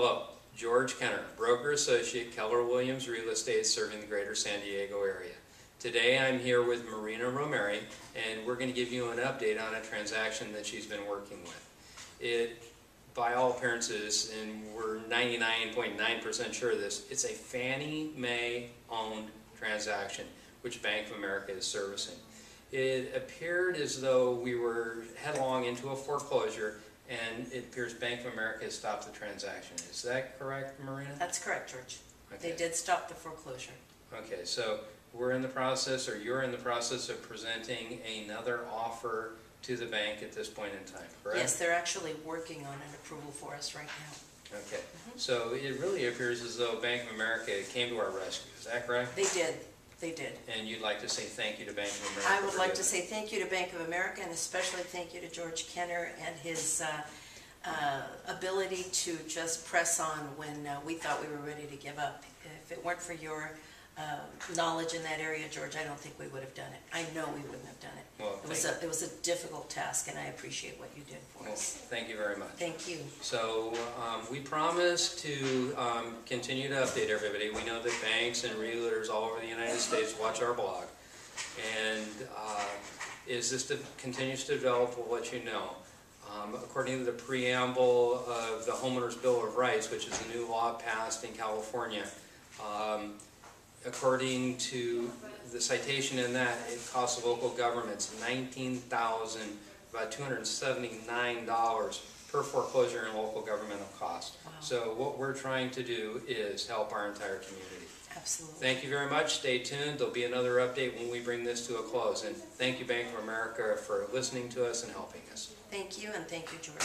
Hello, George Kenner, broker associate Keller Williams Real Estate serving the greater San Diego area. Today I'm here with Marina Romeri and we're going to give you an update on a transaction that she's been working with. It, by all appearances, and we're 99.9% sure of this, it's a Fannie Mae owned transaction which Bank of America is servicing. It appeared as though we were headlong into a foreclosure and it appears Bank of America has stopped the transaction. Is that correct, Marina? That's correct, George. They Okay. did stop the foreclosure. Okay, so we're in the process, or you're in the process of presenting another offer to the bank at this point in time, correct? Yes, they're actually working on an approval for us right now. Okay, mm-hmm. so it really appears as though Bank of America came to our rescue, is that correct? They did, they did. And you'd like to say thank you to Bank of America I would like to say thank you to Bank of America and especially thank you to George Kenner and his uh, uh, ability to just press on when uh, we thought we were ready to give up. If it weren't for your uh, knowledge in that area, George, I don't think we would have done it. I know we wouldn't have done it. Well, It was thank a, it was a difficult task and I appreciate what you did for Well, us. thank you very much. Thank you. So um, we promise to um, continue to update everybody. We know that banks and realtors all over the United States watch our blog. And uh, as this de- continues to develop, we'll let you know. Um, According to the preamble of the Homeowners Bill of Rights, which is a new law passed in California, um, according to the citation in that, it costs local governments nineteen thousand, about two hundred and seventy-nine dollars per foreclosure and local governmental cost. So what we're trying to do is help our entire community. Absolutely. Thank you very much. Stay tuned. There'll be another update when we bring this to a close. And thank you, Bank of America, for listening to us and helping us. Thank you and thank you, George.